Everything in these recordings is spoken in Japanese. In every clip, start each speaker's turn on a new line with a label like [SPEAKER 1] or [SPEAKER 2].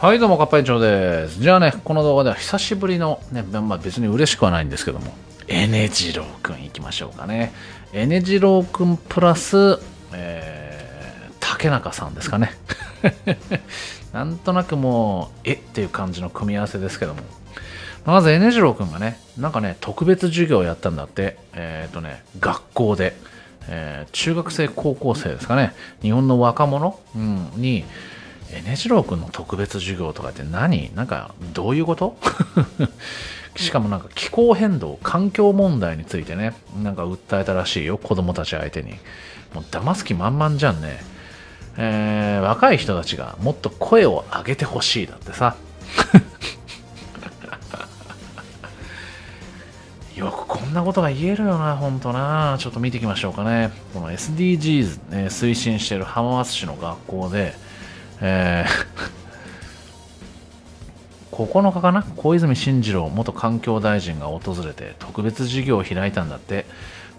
[SPEAKER 1] はいどうもかっぱいちょうです。じゃあねこの動画では久しぶりのねまあ別に嬉しくはないんですけども。エネジロウくんいきましょうかね。エネジロウくんプラス、えー、竹中さんですかね。なんとなくもうえっていう感じの組み合わせですけども。まずエネジロウくんがねなんかね特別授業をやったんだって。えっ、ー、とね学校で。えー、中学生高校生ですかね。日本の若者、うん、にエネジロウ君の特別授業とかって何？なんかどういうこと？しかもなんか気候変動環境問題についてねなんか訴えたらしいよ子供たち相手に。もう騙す気満々じゃんね。えー、若い人たちがもっと声を上げてほしいだってさ。よくこんなことが言えるよな、ほんとな。ちょっと見ていきましょうかね。この SDGs、ね、推進している浜松市の学校で、えー、9日かな？小泉進次郎元環境大臣が訪れて特別授業を開いたんだって。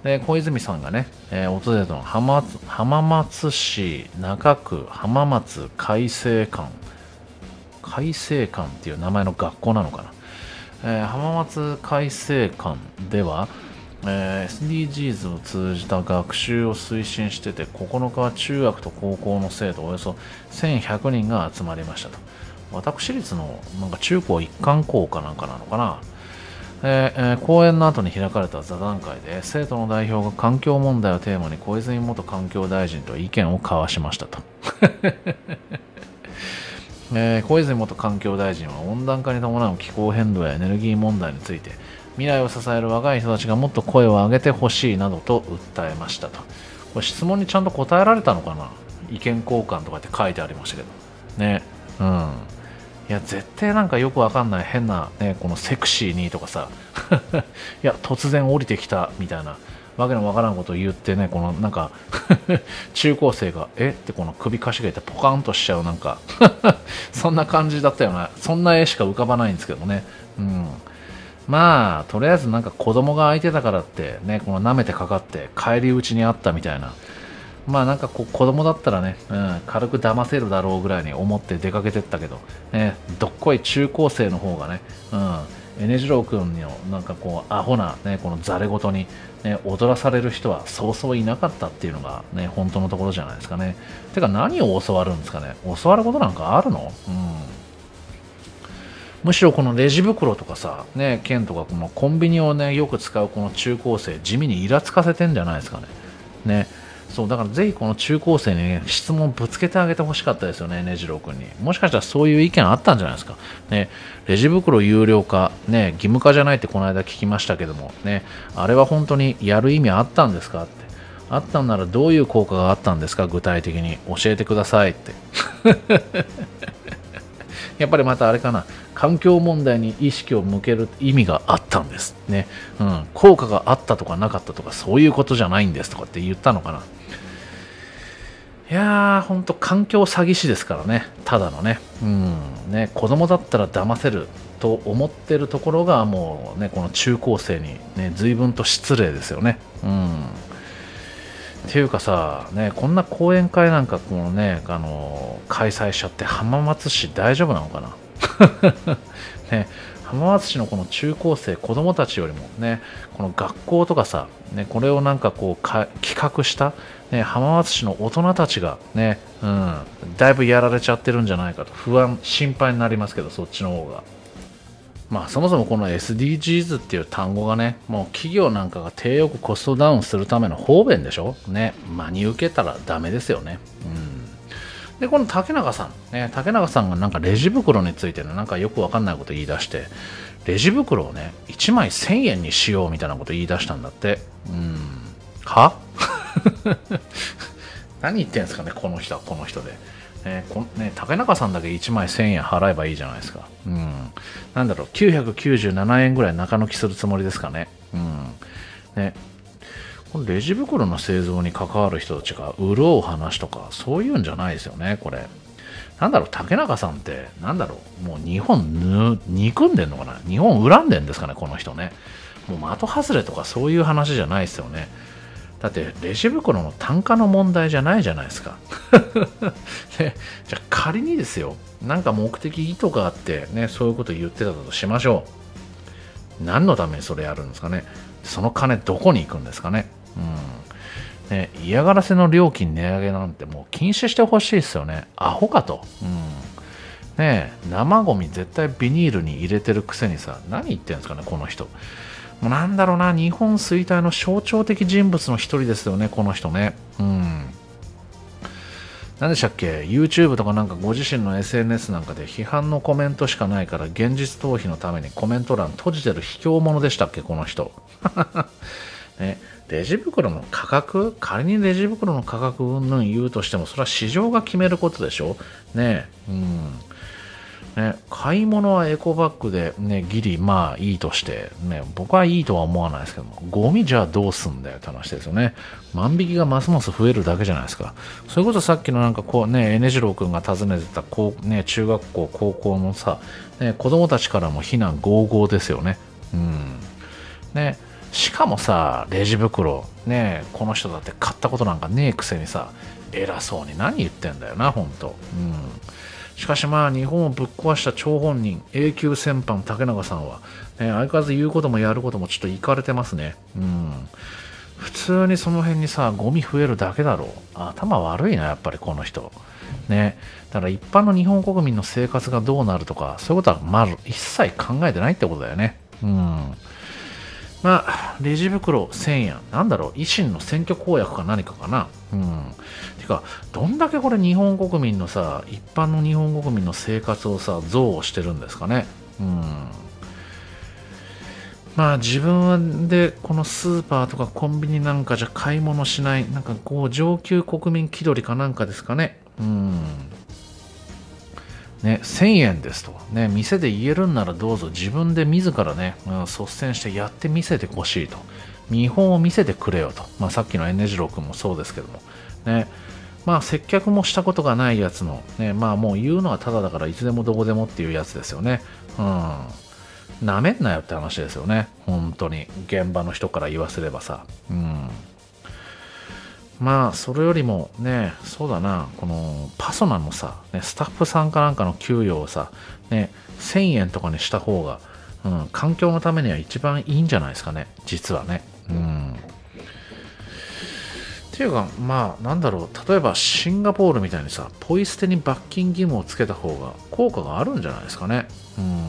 [SPEAKER 1] で小泉さんがね、えー、訪れたのは浜浜松市中区浜松海星館。海星館っていう名前の学校なのかな、えー、浜松海星館ではえー、SDGs を通じた学習を推進してて9日は中学と高校の生徒およそ1100人が集まりましたと。私立のなんか中高一貫校かなんかなのかな、えーえー、講演の後に開かれた座談会で生徒の代表が環境問題をテーマに小泉元環境大臣と意見を交わしましたと。えー、小泉元環境大臣は温暖化に伴う気候変動やエネルギー問題について未来を支える若い人たちがもっと声を上げてほしいなどと訴えましたと。これ質問にちゃんと答えられたのかな？意見交換とかって書いてありましたけど。ね。うん。いや絶対なんかよくわかんない変な、ね、このセクシーにとかさ。いや突然降りてきたみたいな。わけのわからんことを言ってねこのなんか 中高生がえ？ってこの首かしげてポカンとしちゃうなんか。そんな感じだったよなそんな絵しか浮かばないんですけどね。うん。まあとりあえずなんか子供が相手だからってねこの舐めてかかって返り討ちにあったみたいな。まあなんかこう子供だったらね、うん、軽く騙せるだろうぐらいに思って出かけてったけど、ね、どっこい中高生の方がね、うん、エネジロウ君のなんかこうアホな、ね、このざれ言に、ね、踊らされる人はそうそういなかったっていうのがね本当のところじゃないですかね。てか何を教わるんですかね。教わることなんかあるの？うん。むしろこのレジ袋とかさ、ね、剣とかこのコンビニをね、よく使うこの中高生、地味にイラつかせてんじゃないですかね。ね。そう、だからぜひこの中高生にね、質問ぶつけてあげてほしかったですよね、ねじろう君に。もしかしたらそういう意見あったんじゃないですか。ね、レジ袋有料化、ね、義務化じゃないってこの間聞きましたけども、ね、あれは本当にやる意味あったんですかって。あったんならどういう効果があったんですか具体的に教えてくださいって。やっぱりまたあれかな、環境問題に意識を向ける意味があったんです。ね、うん、効果があったとかなかったとかそういうことじゃないんですとかって言ったのかな。いやー、ほんと環境詐欺師ですからね、ただのね、うん、ね、子供だったら騙せると思ってるところが、もうね、この中高生にね、随分と失礼ですよね。うん。っていうかさ、ね、こんな講演会なんか、このね、あの、開催しちゃって浜松市大丈夫なのかな？ね、浜松市のこの中高生、子供たちよりもね、この学校とかさ、ね、これをなんかこう企画した、ね、浜松市の大人たちがね、うん、だいぶやられちゃってるんじゃないかと不安、心配になりますけど、そっちの方が。まあそもそもこの SDGs っていう単語がね、もう企業なんかが低欲コストダウンするための方便でしょ？ね、真に受けたらダメですよね。うんで、この竹中さん、ね、竹中さんがなんかレジ袋についてね、なんかよくわかんないこと言い出して、レジ袋をね、1枚1000円にしようみたいなこと言い出したんだって。うん。は？何言ってんすかね、この人はこの人で。ねこね、竹中さんだけ1枚1000円払えばいいじゃないですか。うん。なんだろう、997円ぐらい中抜きするつもりですかね。うん。ね、このレジ袋の製造に関わる人たちが潤う話とか、そういうんじゃないですよね、これ。なんだろう、竹中さんって、なんだろう、もう日本憎んでんのかな？日本恨んでんですかね、この人ね。もう的外れとかそういう話じゃないですよね。だってレジ袋の単価の問題じゃないじゃないですか。ね、じゃあ仮にですよ、なんか目的意図があって、ね、そういうこと言ってたとしましょう。何のためにそれやるんですかね？その金どこに行くんですかね？うん。ね、嫌がらせの料金値上げなんてもう禁止してほしいですよね。アホかと。うん。ね生ゴミ絶対ビニールに入れてるくせにさ、何言ってんですかね、この人。もうなんだろうな、日本衰退の象徴的人物の一人ですよね、この人ね。うん。何でしたっけ ?YouTube とかなんかご自身の SNS なんかで批判のコメントしかないから現実逃避のためにコメント欄閉じてる卑怯者でしたっけこの人。ね、レジ袋の価格仮にレジ袋の価格云々言うとしてもそれは市場が決めることでしょ？ねえうん。ね、買い物はエコバッグで、ね、ギリまあいいとして、ね、僕はいいとは思わないですけども、ゴミじゃあどうすんだよ？って話ですよね。万引きがますます増えるだけじゃないですか。そういうことさっきのなんかこうね、エネジロー君が訪ねてたこう、ね、中学校、高校のさ、ね、子供たちからも非難合々ですよね。うん。ね、しかもさ、レジ袋、ね、この人だって買ったことなんかねえくせにさ、偉そうに何言ってんだよな、ほんと。うん。しかしまあ日本をぶっ壊した張本人永久戦犯竹永さんは、ね、相変わらず言うこともやることもちょっといかれてますね。うん。普通にその辺にさゴミ増えるだけだろう。頭悪いなやっぱりこの人。ねだから一般の日本国民の生活がどうなるとかそういうことはまず一切考えてないってことだよね。うん。まあ、レジ袋1000円。なんだろう、維新の選挙公約か何かかな。うん。てか、どんだけこれ日本国民のさ、一般の日本国民の生活をさ、憎悪してるんですかね。うん。まあ自分でこのスーパーとかコンビニなんかじゃ買い物しない、なんかこう上級国民気取りかなんかですかね。うん。ね、1000円ですと、ね、店で言えるんならどうぞ自分で自らね、うん、率先してやってみせてほしいと見本を見せてくれよと、まあ、さっきのエネジロ君もそうですけども、ねまあ、接客もしたことがないやつの、ねまあ、もう言うのはただだからいつでもどこでもっていうやつですよね。うんなめんなよって話ですよね。本当に。現場の人から言わせればさ。うん。まあ、それよりもね、そうだな、このパソナのさ、ね、スタッフさんかなんかの給与をさ、ね、1000円とかにした方が、うん、環境のためには一番いいんじゃないですかね、実はね。うん。ていうか、まあ、なんだろう、例えばシンガポールみたいにさ、ポイ捨てに罰金義務をつけた方が効果があるんじゃないですかね。うん。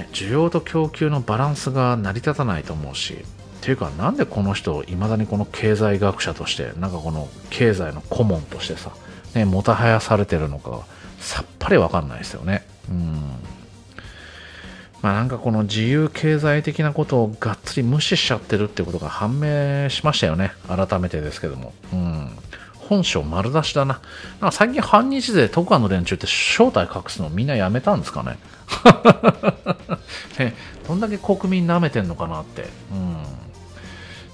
[SPEAKER 1] ね、需要と供給のバランスが成り立たないと思うし、ていうかなんでこの人いまだにこの経済学者としてなんかこの経済の顧問としてさ、ね、もたはやされてるのかさっぱりわかんないですよね。うん。まあなんかこの自由経済的なことをがっつり無視しちゃってるってことが判明しましたよね。改めてですけども。うん。本性丸出しだな。なんか最近反日で徳川の連中って正体隠すのみんなやめたんですかね。ねどんだけ国民舐めてんのかなって。うん。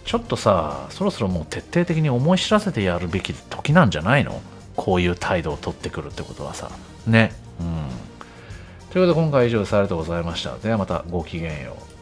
[SPEAKER 1] ちょっとさそろそろもう徹底的に思い知らせてやるべき時なんじゃないの？こういう態度を取ってくるってことはさ。ね。うん。ということで今回は以上ですありがとうございました。ではまたごきげんよう。